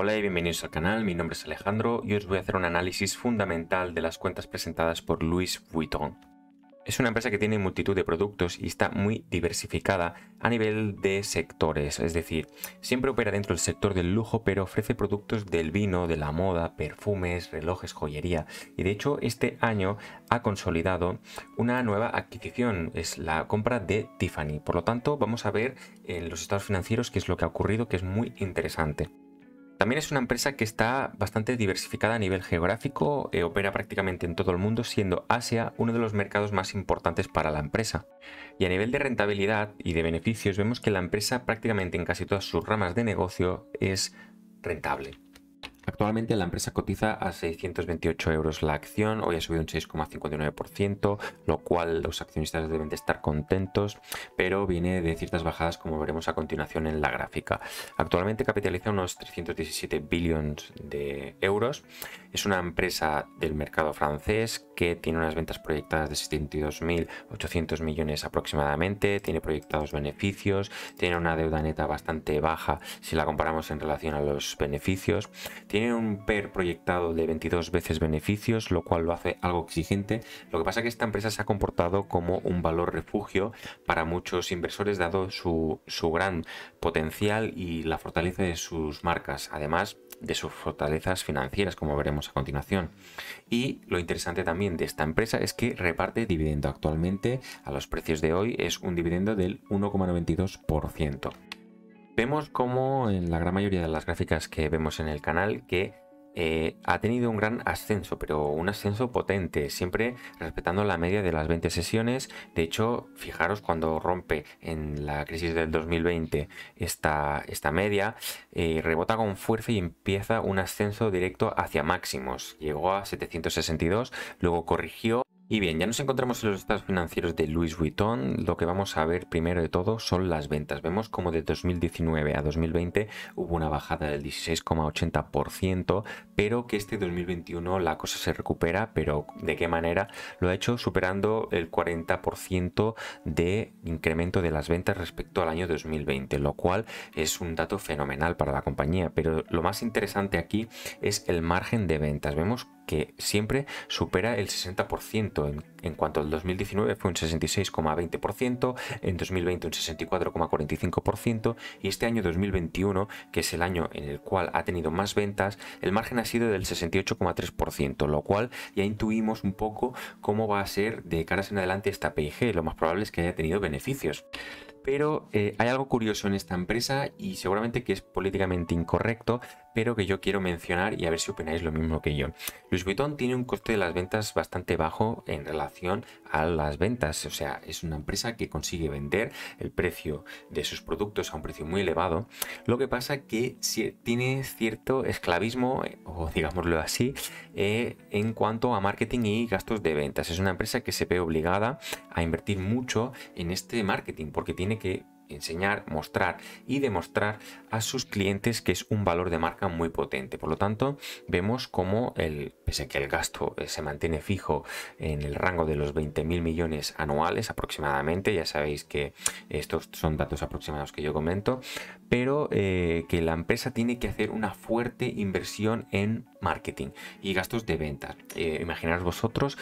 Hola y bienvenidos al canal, mi nombre es Alejandro y os voy a hacer un análisis fundamental de las cuentas presentadas por Louis Vuitton. Es una empresa que tiene multitud de productos y está muy diversificada a nivel de sectores, es decir, siempre opera dentro del sector del lujo pero ofrece productos del vino, de la moda, perfumes, relojes, joyería y de hecho este año ha consolidado una nueva adquisición, es la compra de Tiffany. Por lo tanto, vamos a ver en los estados financieros qué es lo que ha ocurrido que es muy interesante. También es una empresa que está bastante diversificada a nivel geográfico, e opera prácticamente en todo el mundo, siendo Asia uno de los mercados más importantes para la empresa. Y a nivel de rentabilidad y de beneficios vemos que la empresa prácticamente en casi todas sus ramas de negocio es rentable. Actualmente la empresa cotiza a 628 euros la acción, hoy ha subido un 6,59%, lo cual los accionistas deben de estar contentos, pero viene de ciertas bajadas como veremos a continuación en la gráfica. Actualmente capitaliza unos 317 billones de euros, es una empresa del mercado francés que tiene unas ventas proyectadas de 72.800 millones aproximadamente, tiene proyectados beneficios, tiene una deuda neta bastante baja si la comparamos en relación a los beneficios, un PER proyectado de 22 veces beneficios, lo cual lo hace algo exigente. Lo que pasa es que esta empresa se ha comportado como un valor refugio para muchos inversores, dado su, su gran potencial y la fortaleza de sus marcas, además de sus fortalezas financieras, como veremos a continuación. Y lo interesante también de esta empresa es que reparte dividendo. Actualmente, a los precios de hoy, es un dividendo del 1,92%. Vemos como en la gran mayoría de las gráficas que vemos en el canal que eh, ha tenido un gran ascenso, pero un ascenso potente, siempre respetando la media de las 20 sesiones. De hecho, fijaros cuando rompe en la crisis del 2020 esta, esta media, eh, rebota con fuerza y empieza un ascenso directo hacia máximos. Llegó a 762, luego corrigió y bien, ya nos encontramos en los estados financieros de Louis Vuitton. Lo que vamos a ver primero de todo son las ventas. Vemos como de 2019 a 2020 hubo una bajada del 16,80%, pero que este 2021 la cosa se recupera, pero ¿de qué manera? Lo ha hecho superando el 40% de incremento de las ventas respecto al año 2020, lo cual es un dato fenomenal para la compañía. Pero lo más interesante aquí es el margen de ventas. Vemos que siempre supera el 60%. En, cuanto al 2019 fue un 66,20%, en 2020 un 64,45% y este año 2021, que es el año en el cual ha tenido más ventas, el margen ha sido del 68,3%, lo cual ya intuimos un poco cómo va a ser de caras en adelante esta PIG. Lo más probable es que haya tenido beneficios. Pero eh, hay algo curioso en esta empresa y seguramente que es políticamente incorrecto, pero que yo quiero mencionar y a ver si opináis lo mismo que yo. Louis Vuitton tiene un coste de las ventas bastante bajo en relación a las ventas, o sea, es una empresa que consigue vender el precio de sus productos a un precio muy elevado. Lo que pasa que tiene cierto esclavismo, o digámoslo así, eh, en cuanto a marketing y gastos de ventas. Es una empresa que se ve obligada a invertir mucho en este marketing porque tiene que enseñar, mostrar y demostrar a sus clientes que es un valor de marca muy potente. Por lo tanto, vemos como el, pese que el gasto eh, se mantiene fijo en el rango de los 20 mil millones anuales aproximadamente, ya sabéis que estos son datos aproximados que yo comento, pero eh, que la empresa tiene que hacer una fuerte inversión en marketing y gastos de venta. Eh, vosotros,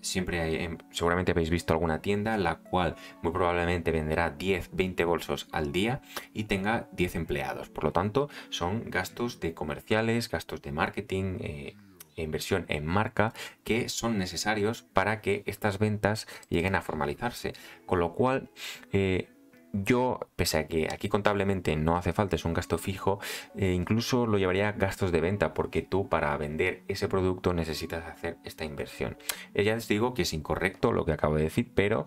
siempre hay, seguramente habéis visto alguna tienda la cual muy probablemente venderá 10, 20 bolsos al día y tenga 10 empleados. Por lo tanto, son gastos de comerciales, gastos de marketing, eh, e inversión en marca que son necesarios para que estas ventas lleguen a formalizarse. Con lo cual, eh, yo, pese a que aquí contablemente no hace falta, es un gasto fijo, eh, incluso lo llevaría a gastos de venta, porque tú para vender ese producto necesitas hacer esta inversión. ya les digo que es incorrecto lo que acabo de decir, pero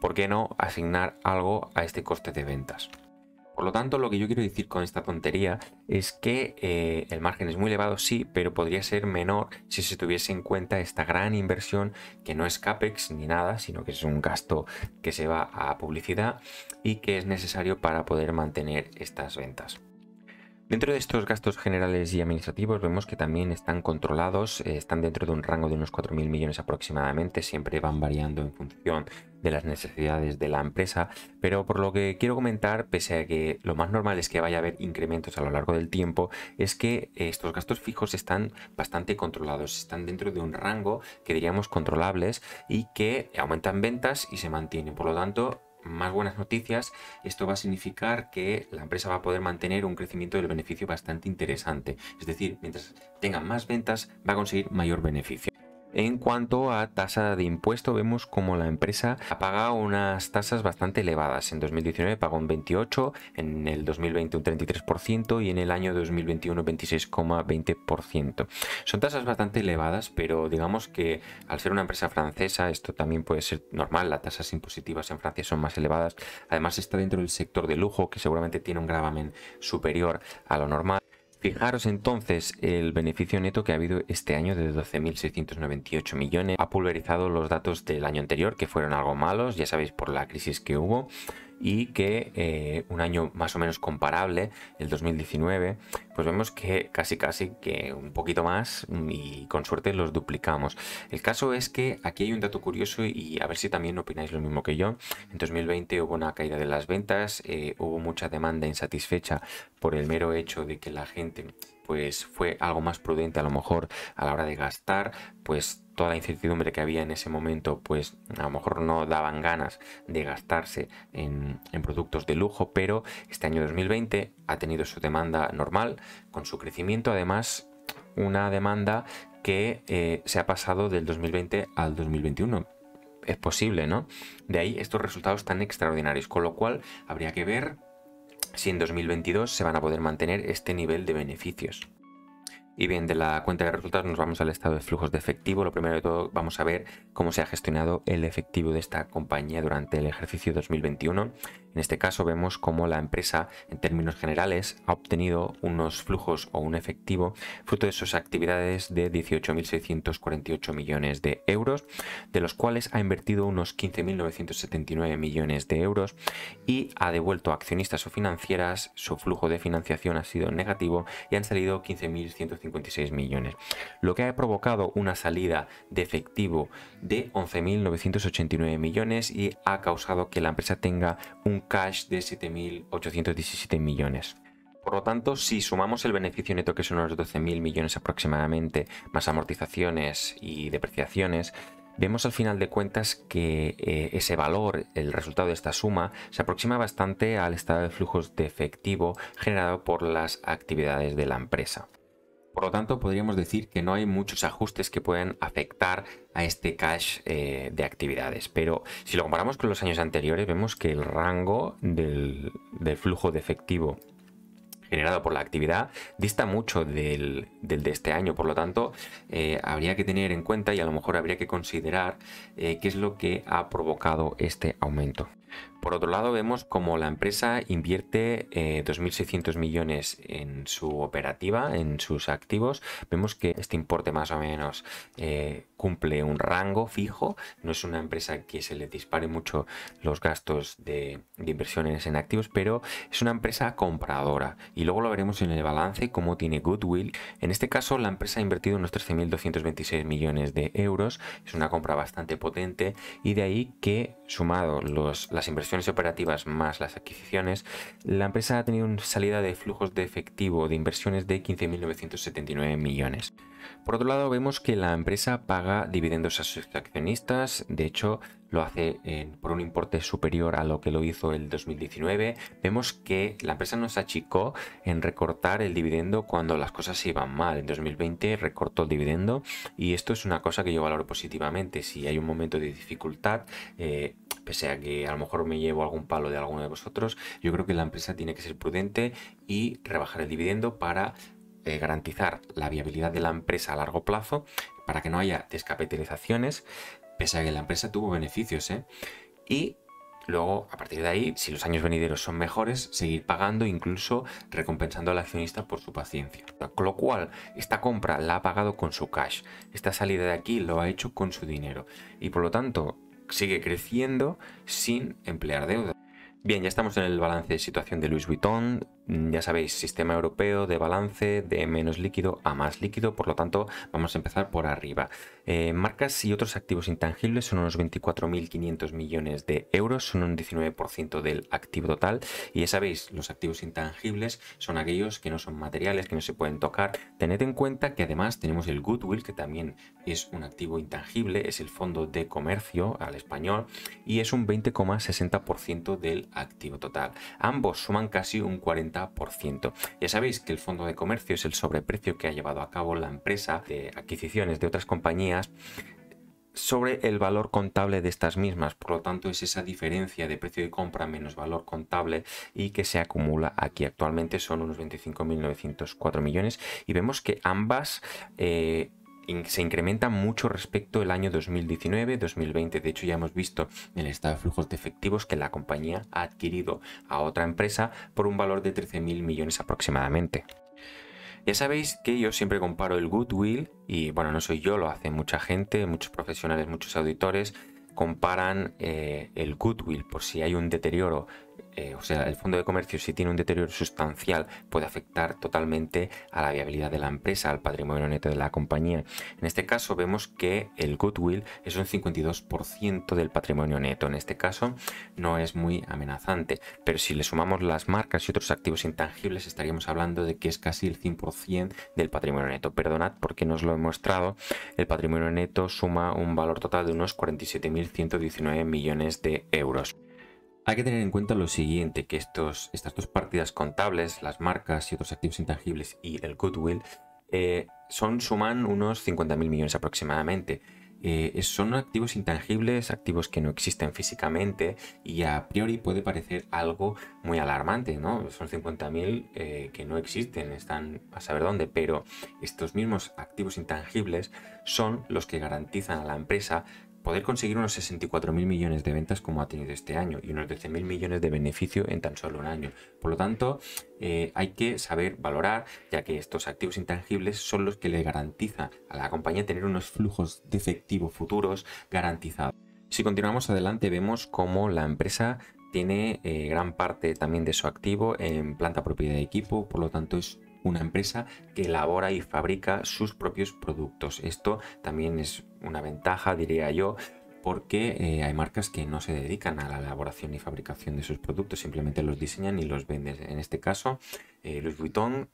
¿por qué no asignar algo a este coste de ventas? Por lo tanto, lo que yo quiero decir con esta tontería es que eh, el margen es muy elevado, sí, pero podría ser menor si se tuviese en cuenta esta gran inversión que no es CAPEX ni nada, sino que es un gasto que se va a publicidad y que es necesario para poder mantener estas ventas. Dentro de estos gastos generales y administrativos vemos que también están controlados, eh, están dentro de un rango de unos 4.000 millones aproximadamente, siempre van variando en función de las necesidades de la empresa, pero por lo que quiero comentar, pese a que lo más normal es que vaya a haber incrementos a lo largo del tiempo, es que estos gastos fijos están bastante controlados, están dentro de un rango que diríamos controlables y que aumentan ventas y se mantienen. Por lo tanto, más buenas noticias, esto va a significar que la empresa va a poder mantener un crecimiento del beneficio bastante interesante. Es decir, mientras tenga más ventas, va a conseguir mayor beneficio. En cuanto a tasa de impuesto, vemos como la empresa ha pagado unas tasas bastante elevadas. En 2019 pagó un 28, en el 2020 un 33% y en el año 2021 26,20%. Son tasas bastante elevadas, pero digamos que al ser una empresa francesa, esto también puede ser normal. Las tasas impositivas en Francia son más elevadas. Además está dentro del sector de lujo, que seguramente tiene un gravamen superior a lo normal. Fijaros entonces el beneficio neto que ha habido este año de 12.698 millones. Ha pulverizado los datos del año anterior, que fueron algo malos, ya sabéis por la crisis que hubo y que eh, un año más o menos comparable, el 2019, pues vemos que casi casi que un poquito más y con suerte los duplicamos. El caso es que aquí hay un dato curioso y a ver si también opináis lo mismo que yo. En 2020 hubo una caída de las ventas, eh, hubo mucha demanda insatisfecha por el mero hecho de que la gente pues fue algo más prudente a lo mejor a la hora de gastar, pues toda la incertidumbre que había en ese momento, pues a lo mejor no daban ganas de gastarse en, productos de lujo, pero este año 2020 ha tenido su demanda normal, con su crecimiento, además una demanda que eh, se ha pasado del 2020 al 2021 es posible, ¿no? De ahí estos resultados tan extraordinarios, con lo cual habría que ver si en 2022 se van a poder mantener este nivel de beneficios. Y bien, de la cuenta de resultados nos vamos al estado de flujos de efectivo. Lo primero de todo vamos a ver cómo se ha gestionado el efectivo de esta compañía durante el ejercicio 2021. En este caso vemos cómo la empresa en términos generales ha obtenido unos flujos o un efectivo fruto de sus actividades de 18.648 millones de euros, de los cuales ha invertido unos 15.979 millones de euros y ha devuelto accionistas o financieras. Su flujo de financiación ha sido negativo y han salido 15.156 millones, lo que ha provocado una salida de efectivo de 11.989 millones y ha causado que la empresa tenga un cash de 7.817 millones. Por lo tanto, si sumamos el beneficio neto, que son unos 12.000 millones aproximadamente, más amortizaciones y depreciaciones, vemos al final de cuentas que eh, ese valor, el resultado de esta suma, se aproxima bastante al estado de flujos de efectivo generado por las actividades de la empresa. Por lo tanto, podríamos decir que no hay muchos ajustes que puedan afectar a este cash eh, de actividades. Pero si lo comparamos con los años anteriores, vemos que el rango del, flujo de efectivo generado por la actividad dista mucho del, de este año. Por lo tanto, eh, habría que tener en cuenta y a lo mejor habría que considerar eh, qué es lo que ha provocado este aumento. Por otro lado, vemos como la empresa invierte 2.600 eh, millones en su operativa, en sus activos. Vemos que este importe más o menos eh, cumple un rango fijo. No es una empresa que se le dispare mucho los gastos de, inversiones en activos, pero es una empresa compradora. Y luego lo veremos en el balance cómo tiene goodwill. En este caso, la empresa ha invertido unos 13.226 millones de euros. Es una compra bastante potente y de ahí que sumado los, las inversiones operativas más las adquisiciones, la empresa ha tenido una salida de flujos de efectivo de inversiones de 15.979 millones. Por otro lado, vemos que la empresa paga dividendos a sus accionistas, de hecho lo hace por un importe superior a lo que lo hizo el 2019. Vemos que la empresa nos achicó en recortar el dividendo cuando las cosas iban mal. En 2020 recortó el dividendo y esto es una cosa que yo valoro positivamente. Si hay un momento de dificultad, eh, pese a que a lo mejor me llevo algún palo de alguno de vosotros, yo creo que la empresa tiene que ser prudente y rebajar el dividendo para garantizar la viabilidad de la empresa a largo plazo, para que no haya descapitalizaciones, pese a que la empresa tuvo beneficios. ¿eh? Y luego, a partir de ahí, si los años venideros son mejores, seguir pagando, incluso recompensando al accionista por su paciencia. Con lo cual, esta compra la ha pagado con su cash. Esta salida de aquí lo ha hecho con su dinero. Y por lo tanto, sigue creciendo sin emplear deuda. Bien, ya estamos en el balance de situación de Louis Vuitton. Mm, ya sabéis, sistema europeo de balance de menos líquido a más líquido, por lo tanto vamos a empezar por arriba. Eh, marcas y otros activos intangibles son unos 24.500 millones de euros, son un 19% del activo total y ya sabéis, los activos intangibles son aquellos que no son materiales, que no se pueden tocar. Tened en cuenta que además tenemos el goodwill, que también es un activo intangible, es el fondo de comercio al español y es un 20,60% del activo total. Ambos suman casi un 40% ya sabéis que el fondo de comercio es el sobreprecio que ha llevado a cabo la empresa de adquisiciones de otras compañías sobre el valor contable de estas mismas. Por lo tanto, es esa diferencia de precio de compra menos valor contable y que se acumula aquí. Actualmente son unos 25.904 millones y vemos que ambas eh, se incrementa mucho respecto al año 2019-2020. De hecho, ya hemos visto en el estado de flujos de efectivos que la compañía ha adquirido a otra empresa por un valor de 13.000 millones aproximadamente. Ya sabéis que yo siempre comparo el goodwill, y bueno, no soy yo, lo hace mucha gente, muchos profesionales, muchos auditores, comparan eh, el goodwill por si hay un deterioro eh, o sea, el fondo de comercio si tiene un deterioro sustancial puede afectar totalmente a la viabilidad de la empresa, al patrimonio neto de la compañía. En este caso vemos que el goodwill es un 52% del patrimonio neto. En este caso no es muy amenazante, pero si le sumamos las marcas y otros activos intangibles estaríamos hablando de que es casi el 100% del patrimonio neto. Perdonad porque no os lo he mostrado. El patrimonio neto suma un valor total de unos 47.119 millones de euros. Hay que tener en cuenta lo siguiente, que estos, estas dos partidas contables, las marcas y otros activos intangibles y el goodwill, eh, son, suman unos 50.000 millones aproximadamente. Eh, son activos intangibles, activos que no existen físicamente y a priori puede parecer algo muy alarmante, ¿no? Son 50.000 eh, que no existen, están a saber dónde, pero estos mismos activos intangibles son los que garantizan a la empresa poder conseguir unos 64.000 millones de ventas como ha tenido este año y unos 12.000 millones de beneficio en tan solo un año. Por lo tanto, eh, hay que saber valorar, ya que estos activos intangibles son los que le garantizan a la compañía tener unos flujos de efectivo futuros garantizados. Si continuamos adelante, vemos cómo la empresa tiene eh, gran parte también de su activo en planta propia de equipo, por lo tanto es una empresa que elabora y fabrica sus propios productos. Esto también es una ventaja, diría yo, porque eh, hay marcas que no se dedican a la elaboración y fabricación de sus productos, simplemente los diseñan y los venden. En este caso, eh, Louis Vuitton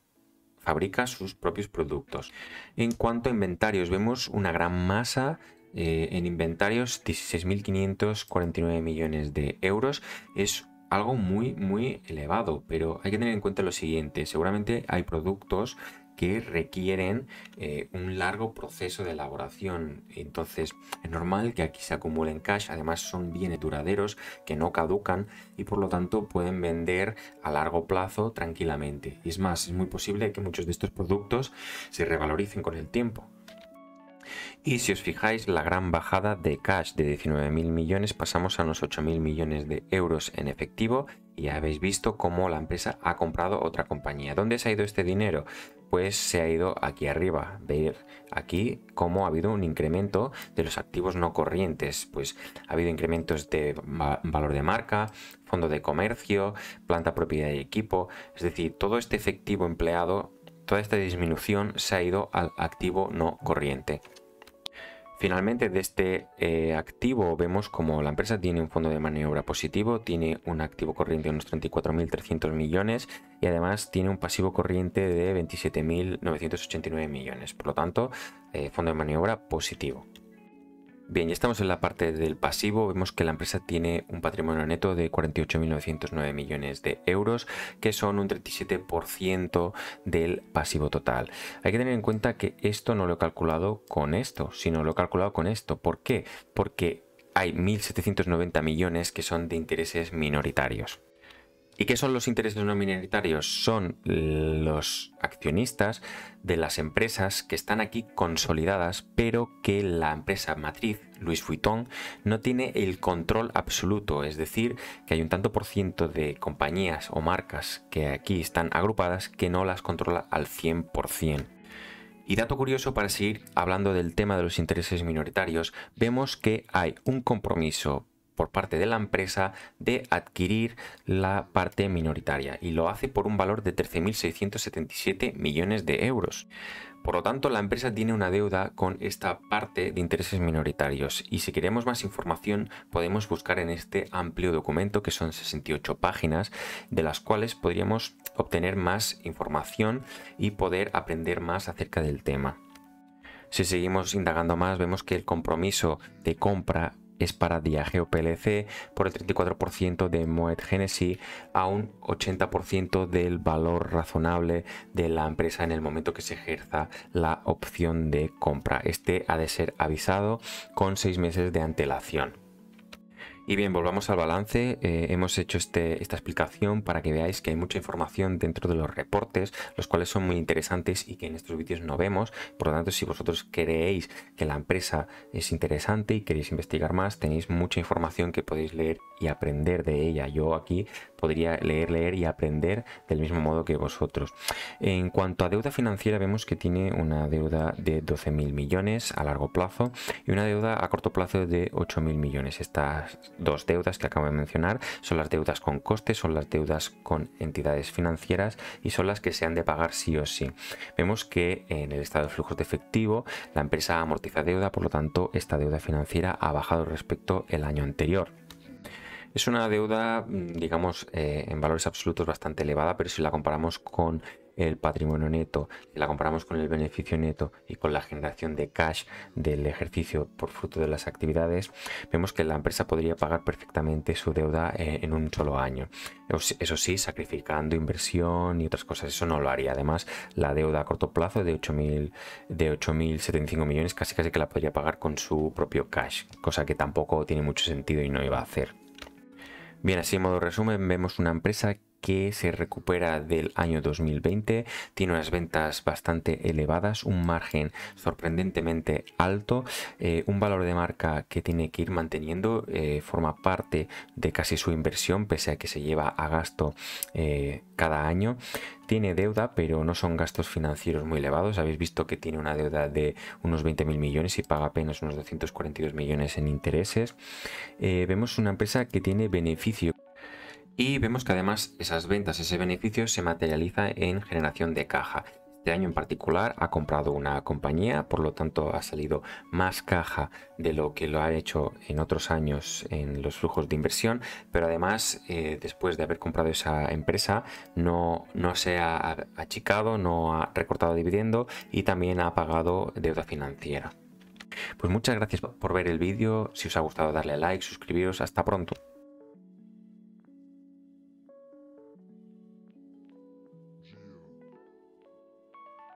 fabrica sus propios productos. En cuanto a inventarios, vemos una gran masa eh, en inventarios, 16.549 millones de euros. Es algo muy, muy elevado, pero hay que tener en cuenta lo siguiente, seguramente hay productos que requieren eh, un largo proceso de elaboración. Entonces es normal que aquí se acumulen cash, además son bienes duraderos que no caducan y por lo tanto pueden vender a largo plazo tranquilamente. Es más, es muy posible que muchos de estos productos se revaloricen con el tiempo. Y si os fijáis, la gran bajada de cash de 19.000 millones pasamos a unos 8.000 millones de euros en efectivo y habéis visto cómo la empresa ha comprado otra compañía. ¿Dónde se ha ido este dinero? Pues se ha ido aquí arriba. Ver aquí cómo ha habido un incremento de los activos no corrientes. Pues ha habido incrementos de valor de marca, fondo de comercio, planta propiedad y equipo. Es decir, todo este efectivo empleado, toda esta disminución se ha ido al activo no corriente. Finalmente, de este eh, activo vemos como la empresa tiene un fondo de maniobra positivo, tiene un activo corriente de unos 34.300 millones y además tiene un pasivo corriente de 27.989 millones. Por lo tanto, eh, fondo de maniobra positivo. Bien, ya estamos en la parte del pasivo. Vemos que la empresa tiene un patrimonio neto de 48.909 millones de euros, que son un 37% del pasivo total. Hay que tener en cuenta que esto no lo he calculado con esto, sino lo he calculado con esto. ¿Por qué? Porque hay 1.790 millones que son de intereses minoritarios. ¿Y qué son los intereses no minoritarios? Son los accionistas de las empresas que están aquí consolidadas, pero que la empresa matriz, Louis Vuitton, no tiene el control absoluto. Es decir, que hay un tanto por ciento de compañías o marcas que aquí están agrupadas que no las controla al 100%. Y dato curioso para seguir hablando del tema de los intereses minoritarios, vemos que hay un compromiso por parte de la empresa de adquirir la parte minoritaria y lo hace por un valor de 13.677 millones de euros. Por lo tanto, la empresa tiene una deuda con esta parte de intereses minoritarios y si queremos más información podemos buscar en este amplio documento que son 68 páginas de las cuales podríamos obtener más información y poder aprender más acerca del tema. Si seguimos indagando más, vemos que el compromiso de compra es para Diageo PLC por el 34% de Moet Genesis a un 80% del valor razonable de la empresa en el momento que se ejerza la opción de compra. Este ha de ser avisado con seis meses de antelación. Y bien, volvamos al balance. Eh, hemos hecho este, esta explicación para que veáis que hay mucha información dentro de los reportes, los cuales son muy interesantes y que en estos vídeos no vemos. Por lo tanto, si vosotros creéis que la empresa es interesante y queréis investigar más, tenéis mucha información que podéis leer y aprender de ella. Yo aquí podría leer, leer y aprender del mismo modo que vosotros. En cuanto a deuda financiera, vemos que tiene una deuda de 12.000 millones a largo plazo y una deuda a corto plazo de 8.000 millones. Estas dos deudas que acabo de mencionar son las deudas con costes, son las deudas con entidades financieras y son las que se han de pagar sí o sí. Vemos que en el estado de flujos de efectivo la empresa amortiza deuda, por lo tanto esta deuda financiera ha bajado respecto el año anterior. Es una deuda, digamos, eh, en valores absolutos bastante elevada, pero si la comparamos con el patrimonio neto, la comparamos con el beneficio neto y con la generación de cash del ejercicio por fruto de las actividades, vemos que la empresa podría pagar perfectamente su deuda eh, en un solo año. Eso sí, sacrificando inversión y otras cosas, eso no lo haría. Además, la deuda a corto plazo de 8.000 de 8.075 millones casi casi que la podría pagar con su propio cash, cosa que tampoco tiene mucho sentido y no iba a hacer. Bien, así en modo resumen, vemos una empresa que se recupera del año 2020, tiene unas ventas bastante elevadas, un margen sorprendentemente alto, eh, un valor de marca que tiene que ir manteniendo, eh, forma parte de casi su inversión, pese a que se lleva a gasto eh, cada año. Tiene deuda, pero no son gastos financieros muy elevados. Habéis visto que tiene una deuda de unos 20.000 millones y paga apenas unos 242 millones en intereses. vemos una empresa que tiene beneficio y vemos que además esas ventas, ese beneficio se materializa en generación de caja. Este año en particular ha comprado una compañía, por lo tanto ha salido más caja de lo que lo ha hecho en otros años en los flujos de inversión, pero además eh, después de haber comprado esa empresa no, no se ha achicado, no ha recortado dividendo y también ha pagado deuda financiera. Pues muchas gracias por ver el vídeo, si os ha gustado darle like, suscribiros, hasta pronto.